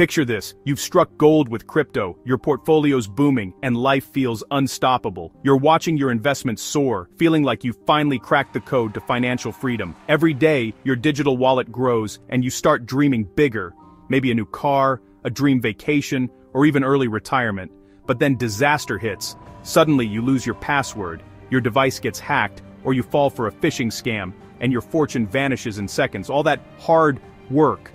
Picture this, you've struck gold with crypto, your portfolio's booming, and life feels unstoppable. You're watching your investments soar, feeling like you've finally cracked the code to financial freedom. Every day, your digital wallet grows, and you start dreaming bigger. Maybe a new car, a dream vacation, or even early retirement. But then disaster hits. Suddenly you lose your password, your device gets hacked, or you fall for a phishing scam, and your fortune vanishes in seconds. All that hard work.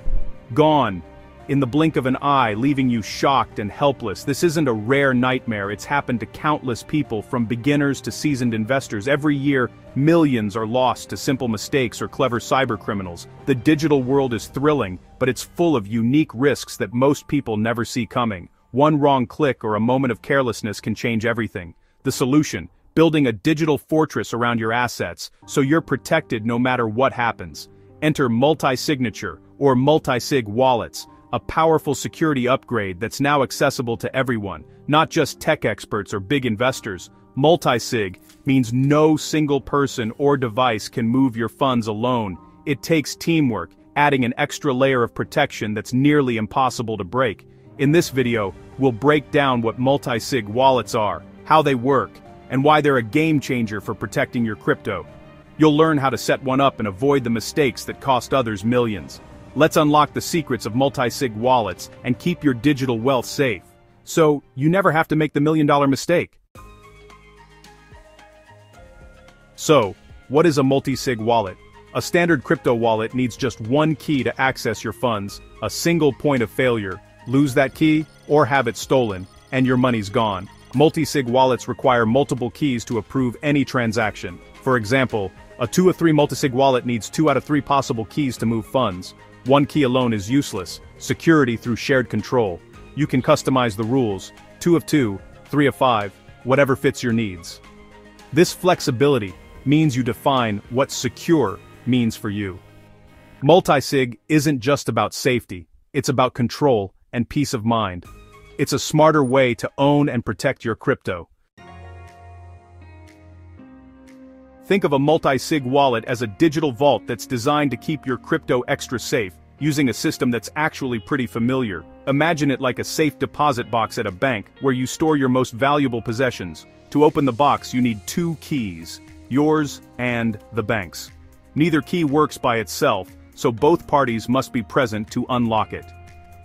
Gone. In the blink of an eye, leaving you shocked and helpless. This isn't a rare nightmare, it's happened to countless people from beginners to seasoned investors. Every year, millions are lost to simple mistakes or clever cybercriminals. The digital world is thrilling, but it's full of unique risks that most people never see coming. One wrong click or a moment of carelessness can change everything. The solution, building a digital fortress around your assets, so you're protected no matter what happens. Enter multi-signature, or multi-sig wallets, a powerful security upgrade that's now accessible to everyone, not just tech experts or big investors. Multi-sig means no single person or device can move your funds alone. It takes teamwork, adding an extra layer of protection that's nearly impossible to break. In this video, we'll break down what multi-sig wallets are, how they work, and why they're a game changer for protecting your crypto. You'll learn how to set one up and avoid the mistakes that cost others millions. Let's unlock the secrets of multi-sig wallets and keep your digital wealth safe. So, you never have to make the million dollar mistake. So, what is a multi-sig wallet? A standard crypto wallet needs just one key to access your funds, a single point of failure, lose that key, or have it stolen, and your money's gone. Multi-sig wallets require multiple keys to approve any transaction. For example, a 2 of 3 multi-sig wallet needs 2 out of 3 possible keys to move funds. One key alone is useless, security through shared control. You can customize the rules, 2 of 2, 3 of 5, whatever fits your needs. This flexibility means you define what secure means for you. Multisig isn't just about safety, it's about control and peace of mind. It's a smarter way to own and protect your crypto. Think of a multi-sig wallet as a digital vault that's designed to keep your crypto extra safe, using a system that's actually pretty familiar. Imagine it like a safe deposit box at a bank, where you store your most valuable possessions. To open the box you need two keys, yours and the bank's. Neither key works by itself, so both parties must be present to unlock it.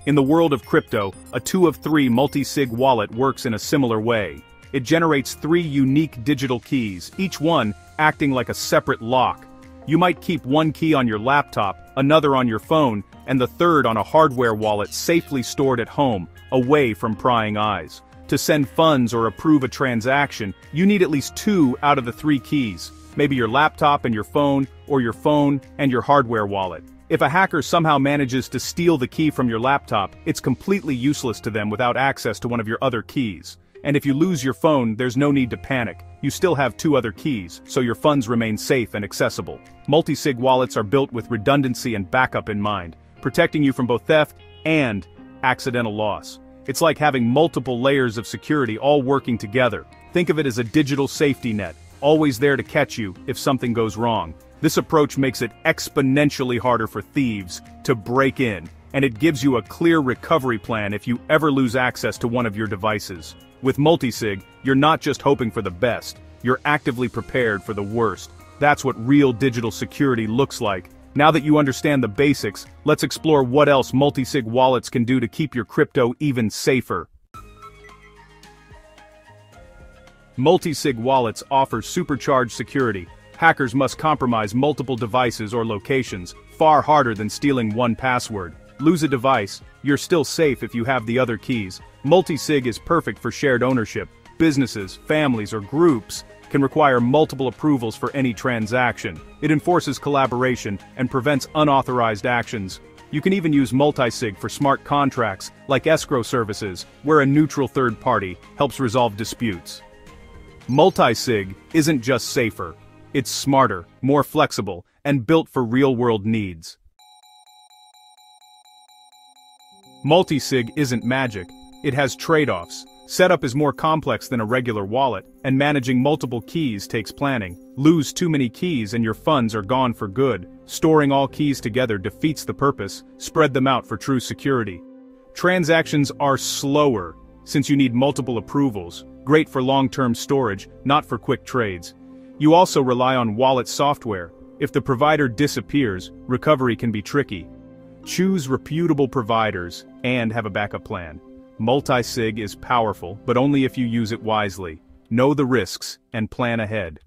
In the world of crypto, a 2 of 3 multi-sig wallet works in a similar way. It generates three unique digital keys, each one acting like a separate lock. You might keep one key on your laptop, another on your phone, and the third on a hardware wallet safely stored at home, away from prying eyes. To send funds or approve a transaction, you need at least two out of the three keys, maybe your laptop and your phone, or your phone and your hardware wallet. If a hacker somehow manages to steal the key from your laptop, it's completely useless to them without access to one of your other keys. And if you lose your phone, there's no need to panic. You still have two other keys, so your funds remain safe and accessible. Multi-sig wallets are built with redundancy and backup in mind, protecting you from both theft and accidental loss. It's like having multiple layers of security all working together. Think of it as a digital safety net, always there to catch you if something goes wrong. This approach makes it exponentially harder for thieves to break in, and it gives you a clear recovery plan if you ever lose access to one of your devices. With multisig, you're not just hoping for the best, you're actively prepared for the worst. That's what real digital security looks like. Now that you understand the basics, let's explore what else multisig wallets can do to keep your crypto even safer. Multisig wallets offer supercharged security. Hackers must compromise multiple devices or locations, far harder than stealing one password. Lose a device, you're still safe if you have the other keys. Multi-sig is perfect for shared ownership. Businesses, families, or groups can require multiple approvals for any transaction. It enforces collaboration and prevents unauthorized actions. You can even use multi-sig for smart contracts, like escrow services, where a neutral third party helps resolve disputes. Multi-sig isn't just safer, it's smarter, more flexible, and built for real-world needs. Multisig isn't magic, it has trade-offs. Setup is more complex than a regular wallet, and managing multiple keys takes planning. Lose too many keys and your funds are gone for good. Storing all keys together defeats the purpose, spread them out for true security. Transactions are slower, since you need multiple approvals, great for long-term storage, not for quick trades. You also rely on wallet software. If the provider disappears, recovery can be tricky. Choose reputable providers, and have a backup plan. Multisig is powerful, but only if you use it wisely. Know the risks, and plan ahead.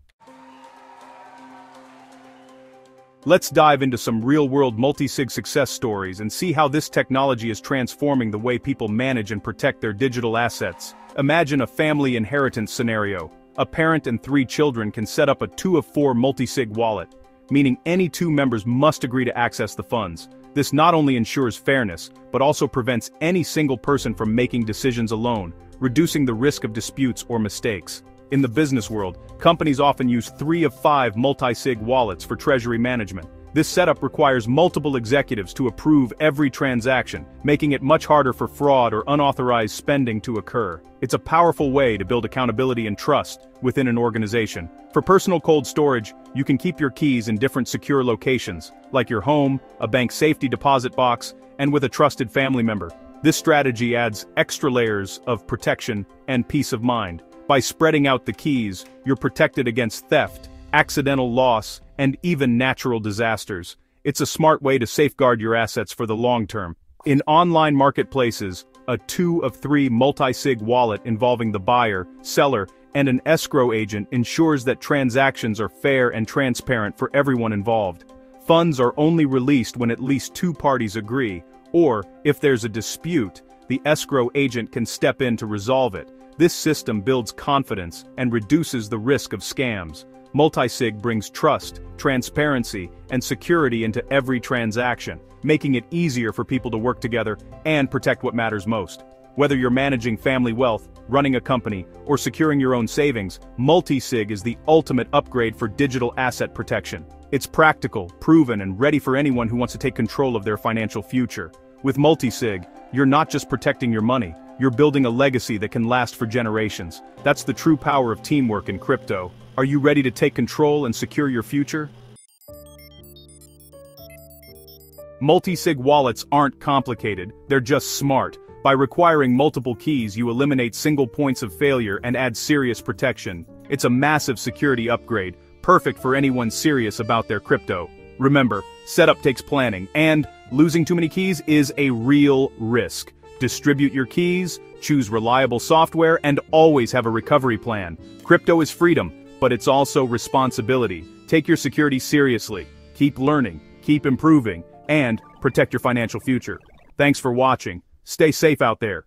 Let's dive into some real-world multisig success stories and see how this technology is transforming the way people manage and protect their digital assets. Imagine a family inheritance scenario. A parent and three children can set up a 2 of 4 multisig wallet, meaning any two members must agree to access the funds. This not only ensures fairness, but also prevents any single person from making decisions alone, reducing the risk of disputes or mistakes. In the business world, companies often use three of five multi-sig wallets for treasury management. This setup requires multiple executives to approve every transaction, making it much harder for fraud or unauthorized spending to occur. It's a powerful way to build accountability and trust within an organization. For personal cold storage, you can keep your keys in different secure locations, like your home, a bank safety deposit box, and with a trusted family member. This strategy adds extra layers of protection and peace of mind. By spreading out the keys, you're protected against theft, accidental loss, and even natural disasters. It's a smart way to safeguard your assets for the long term. In online marketplaces, a 2 of 3 multi-sig wallet involving the buyer, seller, and an escrow agent ensures that transactions are fair and transparent for everyone involved. Funds are only released when at least two parties agree, or, if there's a dispute, the escrow agent can step in to resolve it. This system builds confidence and reduces the risk of scams. Multisig brings trust, transparency, and security into every transaction, making it easier for people to work together and protect what matters most. Whether you're managing family wealth, running a company, or securing your own savings, Multisig is the ultimate upgrade for digital asset protection. It's practical, proven, and ready for anyone who wants to take control of their financial future. With Multisig, you're not just protecting your money, you're building a legacy that can last for generations. That's the true power of teamwork in crypto. Are you ready to take control and secure your future? Multi-sig wallets aren't complicated, they're just smart. By requiring multiple keys you eliminate single points of failure and add serious protection. It's a massive security upgrade, perfect for anyone serious about their crypto. Remember, setup takes planning, and losing too many keys is a real risk. Distribute your keys, choose reliable software, and always have a recovery plan. Crypto is freedom, but it's also responsibility. Take your security seriously, keep learning, keep improving, and protect your financial future. Thanks for watching. Stay safe out there.